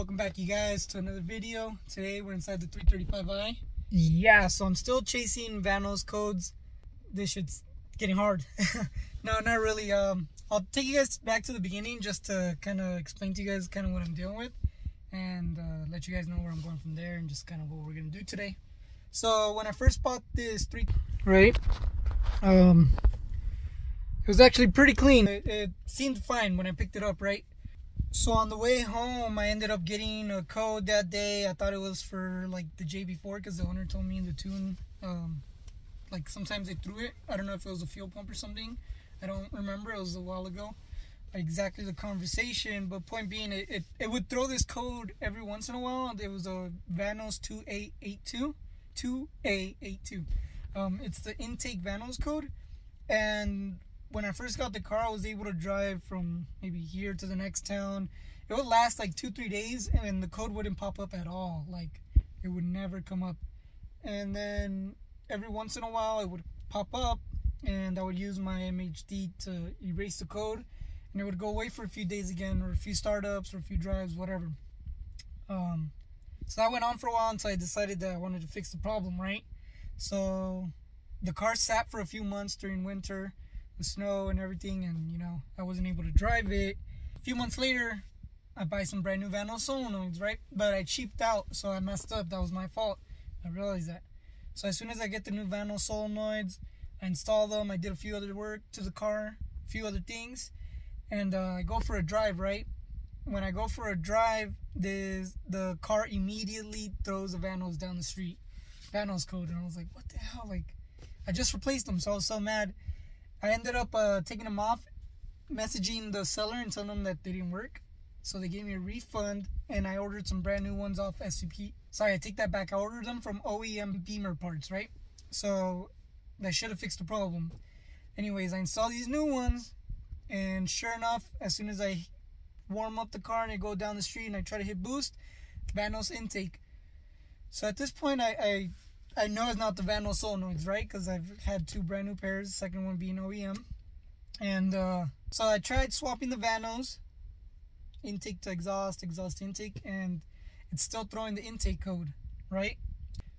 welcome back you guys to another video. Today we're inside the 335i. Yeah, so I'm still chasing Vanos codes. This shit's getting hard. no, not really. Um, I'll take you guys back to the beginning just to kind of explain to you guys kind of what I'm dealing with and uh, let you guys know where I'm going from there and just kind of what we're gonna do today. So when I first bought this three, right, um, it was actually pretty clean. It, it seemed fine when I picked it up, right? So on the way home, I ended up getting a code that day. I thought it was for like the JB4 because the owner told me in the tune, um, like sometimes they threw it. I don't know if it was a fuel pump or something. I don't remember. It was a while ago. Exactly the conversation, but point being, it, it, it would throw this code every once in a while. It was a Vanos 2882, 2A82. Um, it's the intake Vanos code, and when I first got the car, I was able to drive from maybe here to the next town. It would last like two, three days, and the code wouldn't pop up at all. Like, it would never come up. And then every once in a while, it would pop up, and I would use my MHD to erase the code, and it would go away for a few days again, or a few startups, or a few drives, whatever. Um, so that went on for a while until I decided that I wanted to fix the problem, right? So the car sat for a few months during winter the snow and everything, and you know, I wasn't able to drive it. A few months later, I buy some brand new Vanos solenoids, right? But I cheaped out, so I messed up. That was my fault. I realized that. So as soon as I get the new Vanos solenoids, I install them. I did a few other work to the car, a few other things, and uh, I go for a drive, right? When I go for a drive, this the car immediately throws the Vanos down the street, Vanos code, and I was like, what the hell? Like, I just replaced them, so I was so mad. I ended up uh, taking them off, messaging the seller and telling them that they didn't work. So they gave me a refund and I ordered some brand new ones off FCP. Sorry, I take that back. I ordered them from OEM Beamer parts, right? So that should have fixed the problem. Anyways, I installed these new ones and sure enough, as soon as I warm up the car and I go down the street and I try to hit boost, Vanos intake. So at this point, I, I I know it's not the Vanos solenoids, right? Because I've had two brand new pairs, second one being OEM. And uh, so I tried swapping the Vanos, intake to exhaust, exhaust intake, and it's still throwing the intake code, right?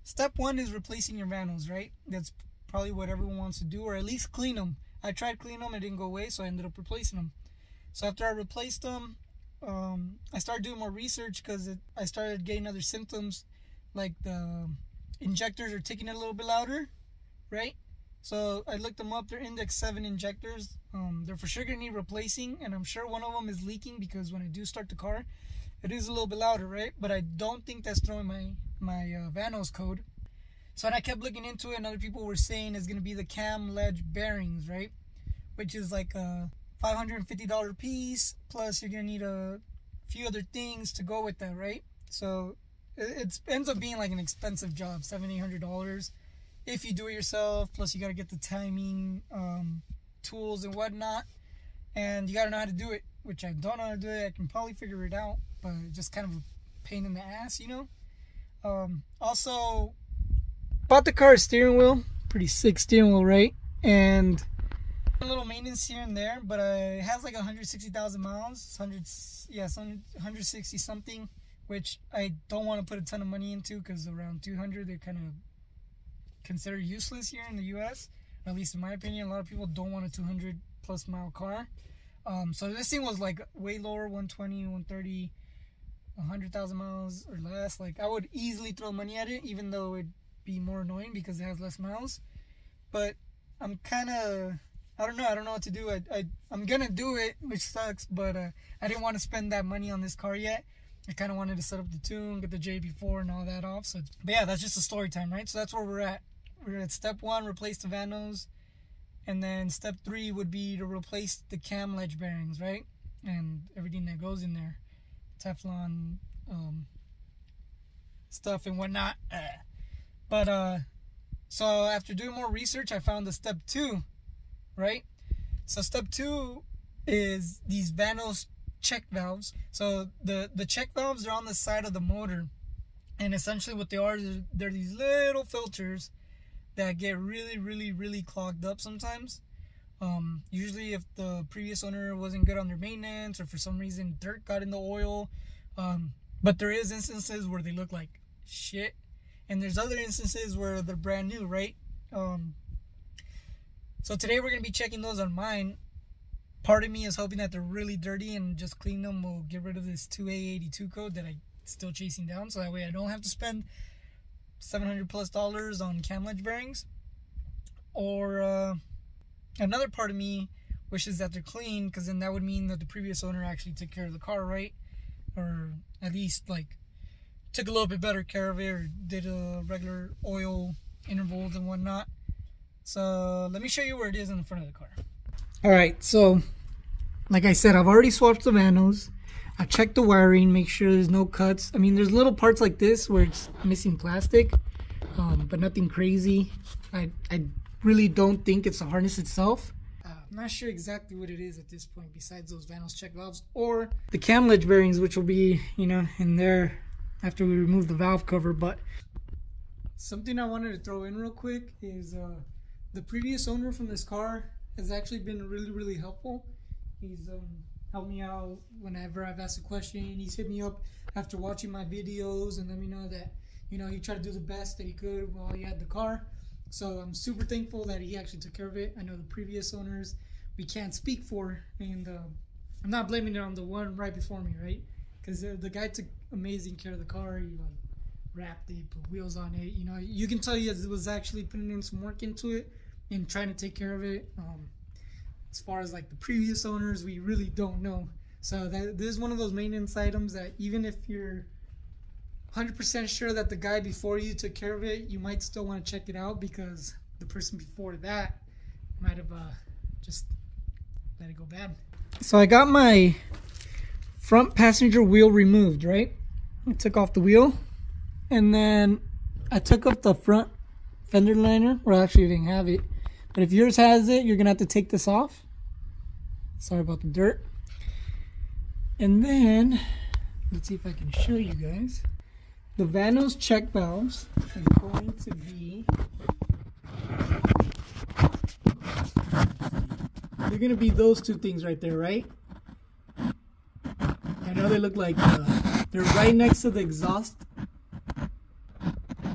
Step one is replacing your Vanos, right? That's probably what everyone wants to do, or at least clean them. I tried cleaning them, it didn't go away, so I ended up replacing them. So after I replaced them, um, I started doing more research because I started getting other symptoms like the injectors are ticking a little bit louder, right? So I looked them up. They're index 7 injectors. Um, they're for sure going to need replacing. And I'm sure one of them is leaking because when I do start the car, it is a little bit louder, right? But I don't think that's throwing my, my uh, Vanos code. So I kept looking into it and other people were saying it's going to be the cam ledge bearings, right? Which is like a $550 piece. Plus you're going to need a few other things to go with that, right? So it ends up being like an expensive job, seven, eight hundred dollars, if you do it yourself. Plus, you got to get the timing, um, tools and whatnot, and you got to know how to do it. Which I don't know how to do it. I can probably figure it out, but just kind of a pain in the ass, you know. Um, also, bought the car steering wheel, pretty sick steering wheel, right? And a little maintenance here and there, but uh, it has like 160,000 miles, 100, yeah, 160 something which I don't want to put a ton of money into because around 200 they're kind of considered useless here in the U.S. At least in my opinion, a lot of people don't want a 200 plus mile car. Um, so this thing was like way lower, 120, 130, 100,000 miles or less. Like I would easily throw money at it, even though it'd be more annoying because it has less miles. But I'm kind of I don't know. I don't know what to do. I, I I'm gonna do it, which sucks. But uh, I didn't want to spend that money on this car yet. I kind of wanted to set up the tune, get the JB4 and all that off. So, but yeah, that's just a story time, right? So that's where we're at. We're at step one, replace the Vanos. And then step three would be to replace the cam ledge bearings, right? And everything that goes in there. Teflon um, stuff and whatnot. But, uh, so after doing more research, I found the step two, right? So step two is these Vanos check valves. So the, the check valves are on the side of the motor. And essentially what they are, they're, they're these little filters that get really, really, really clogged up sometimes. Um, usually if the previous owner wasn't good on their maintenance or for some reason dirt got in the oil, um, But there is instances where they look like shit. And there's other instances where they're brand new, right? Um, so today we're going to be checking those on mine. Part of me is hoping that they're really dirty and just clean them will get rid of this 2A82 code that I'm still chasing down. So that way I don't have to spend 700 plus dollars on cam ledge bearings. Or uh, another part of me wishes that they're clean because then that would mean that the previous owner actually took care of the car right or at least like took a little bit better care of it or did a regular oil intervals and whatnot so let me show you where it is in the front of the car all right so like i said i've already swapped the vanos. I checked the wiring make sure there's no cuts. I mean there's little parts like this where it's missing plastic um, but nothing crazy. I i really don't think it's the harness itself. I'm not sure exactly what it is at this point besides those Vanos check valves or the cam ledge bearings which will be you know in there after we remove the valve cover but something I wanted to throw in real quick is uh, the previous owner from this car has actually been really really helpful he's um, helped me out whenever I've asked a question he's hit me up after watching my videos and let me know that you know he tried to do the best that he could while he had the car so I'm super thankful that he actually took care of it. I know the previous owners we can't speak for, and uh, I'm not blaming it on the one right before me, right? Because the, the guy took amazing care of the car. He like wrapped it, put wheels on it. You know, you can tell he was actually putting in some work into it and trying to take care of it. Um, as far as like the previous owners, we really don't know. So that this is one of those maintenance items that even if you're 100% sure that the guy before you took care of it, you might still want to check it out because the person before that might have uh, just let it go bad. So I got my front passenger wheel removed, right? I took off the wheel and then I took off the front fender liner. Well, actually, I didn't have it. But if yours has it, you're going to have to take this off. Sorry about the dirt. And then, let's see if I can show you guys. The Vanos check valves are going to be they're gonna be those two things right there, right? I know they look like uh, they're right next to the exhaust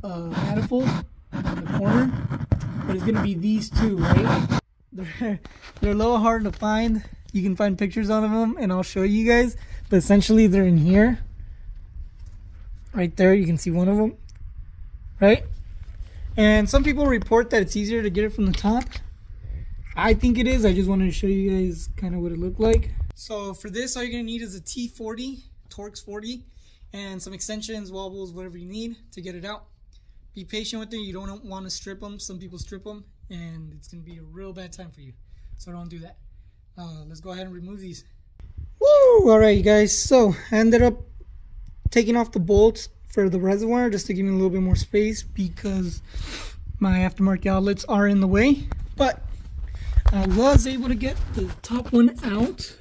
uh, manifold in the corner, but it's gonna be these two, right? They're they're a little hard to find. You can find pictures of them, and I'll show you guys. But essentially, they're in here right there you can see one of them right and some people report that it's easier to get it from the top I think it is I just wanted to show you guys kind of what it looked like so for this all you're gonna need is a T40 Torx 40 and some extensions wobbles whatever you need to get it out be patient with it you don't want to strip them some people strip them and it's gonna be a real bad time for you so don't do that uh, let's go ahead and remove these Woo! All right, you guys. So I ended up taking off the bolts for the reservoir just to give me a little bit more space because my aftermarket outlets are in the way. But I was able to get the top one out.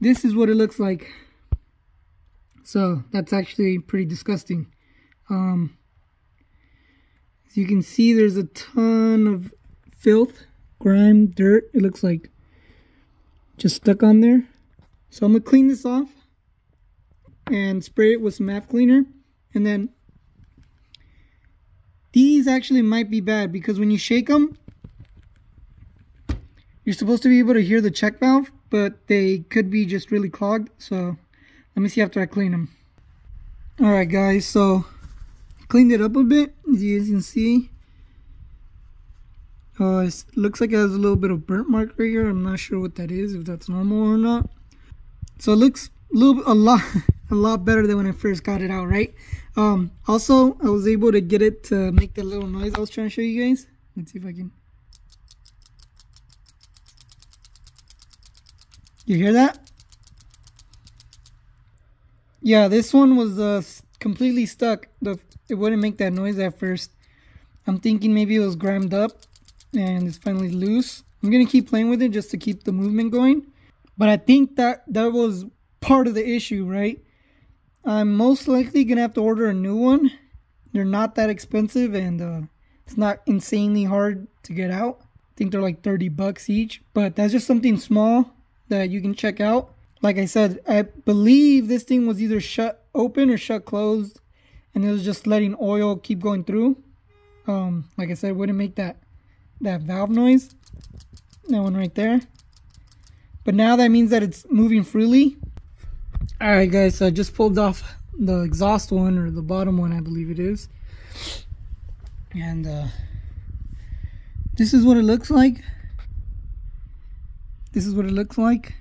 This is what it looks like. So that's actually pretty disgusting. Um, as you can see, there's a ton of filth, grime, dirt. It looks like just stuck on there. So I'm going to clean this off and spray it with some MAF cleaner. And then these actually might be bad because when you shake them, you're supposed to be able to hear the check valve, but they could be just really clogged. So let me see after I clean them. Alright guys, so cleaned it up a bit, as you can see. Uh, it looks like it has a little bit of burnt mark right here. I'm not sure what that is, if that's normal or not. So it looks a little, a lot, a lot better than when I first got it out, right? Um, also, I was able to get it to make that little noise I was trying to show you guys. Let's see if I can. You hear that? Yeah, this one was uh, completely stuck. The It wouldn't make that noise at first. I'm thinking maybe it was grimed up and it's finally loose. I'm to keep playing with it just to keep the movement going. But I think that that was part of the issue, right? I'm most likely to have to order a new one. They're not that expensive and uh, it's not insanely hard to get out. I think they're like 30 bucks each, but that's just something small that you can check out. like I said, I believe this thing was either shut open or shut closed, and it was just letting oil keep going through. Um, like I said, wouldn't make that that valve noise. That one right there. But now that means that it's moving freely. Alright guys, so I just pulled off the exhaust one, or the bottom one I believe it is. And uh, this is what it looks like. This is what it looks like.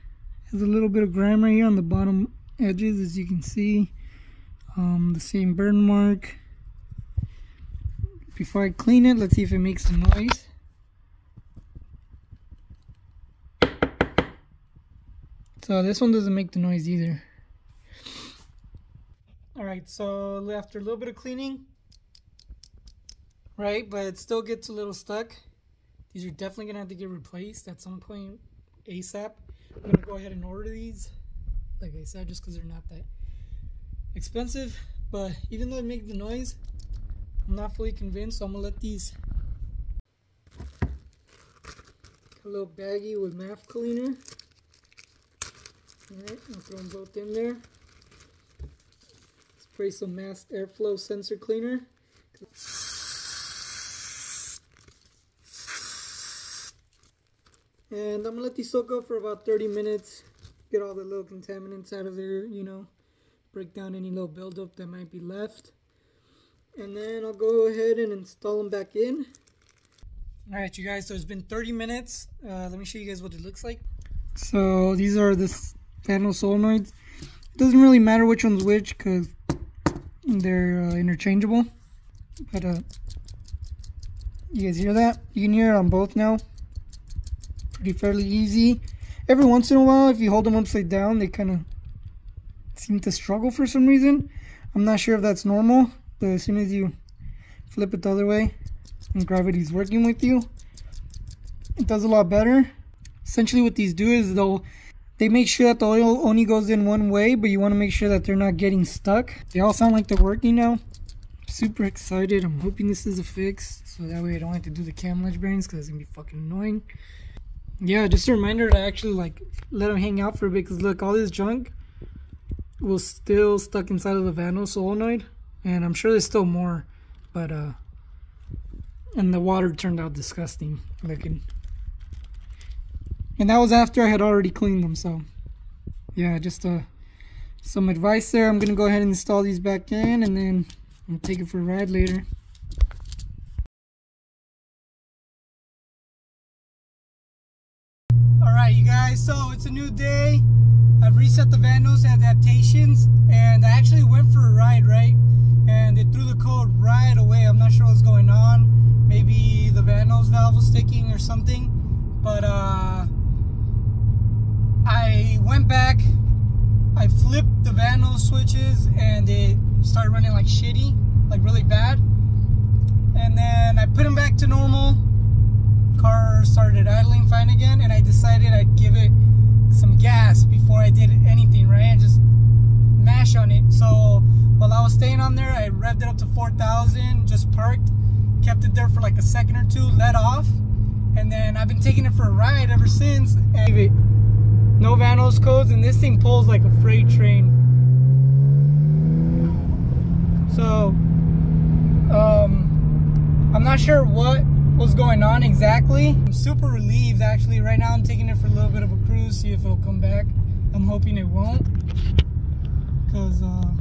There's a little bit of grime right here on the bottom edges as you can see. Um, the same burn mark. Before I clean it, let's see if it makes a noise. So this one doesn't make the noise either. Alright, so after a little bit of cleaning, right, but it still gets a little stuck. These are definitely going to have to get replaced at some point ASAP. I'm going to go ahead and order these, like I said, just because they're not that expensive. But even though they make the noise, I'm not fully convinced, so I'm to let these a little baggie with MAF cleaner. Alright, I'll throw them both in there. Spray some mass airflow sensor cleaner. And I'm gonna let these soak up for about 30 minutes. Get all the little contaminants out of there, you know. Break down any little buildup that might be left. And then I'll go ahead and install them back in. Alright you guys, so it's been 30 minutes. Uh, let me show you guys what it looks like. So these are the Vanos solenoids. It doesn't really matter which one's which because they're uh, interchangeable. But uh, you guys hear that? You can hear it on both now. Pretty fairly easy. Every once in a while, if you hold them upside down, they kind of seem to struggle for some reason. I'm not sure if that's normal, but as soon as you flip it the other way and gravity's working with you, it does a lot better. Essentially what these do is they'll they make sure that the oil only goes in one way, but you want to make sure that they're not getting stuck. They all sound like they're working now. Super excited. I'm hoping this is a fix, so that way I don't have to do the cam ledge bearings because it's going to be fucking annoying. Yeah, just a reminder to actually like let them hang out for a bit because look, all this junk was still stuck inside of the Vanos solenoid. And I'm sure there's still more, but uh, and the water turned out disgusting looking. And that was after I had already cleaned them, so yeah, just uh, some advice there. I'm gonna go ahead and install these back in and then I'll take it for a ride later. Alright you guys, so it's a new day. I've reset the Vanos adaptations and I actually went for a ride, right? And it threw the code right away. I'm not sure what's going on. Maybe the Vanos valve was sticking or something. But uh I went back, I flipped the Vanos switches and it started running like shitty, like really bad. And then I put them back to normal. Car started idling fine again and I decided I'd give it some gas before I did anything, right? Just mash on it. So while I was staying on there, I revved it up to 4,000, just parked, kept it there for like a second or two, let off. And then I've been taking it for a ride ever since. And no Vanos codes, and this thing pulls like a freight train. So, um, I'm not sure what was going on exactly. I'm super relieved actually. Right now I'm taking it for a little bit of a cruise, see if it'll come back. I'm hoping it won't. Because uh,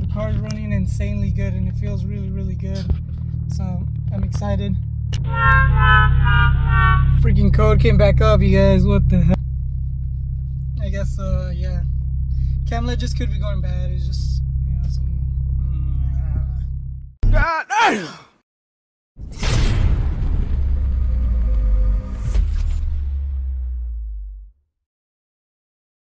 the car's running insanely good and it feels really, really good. So I'm excited. Freaking code came back up, you guys. What the hell? I guess, uh, yeah. Cam just could be going bad. It's just, you know, some. Mm, God damn!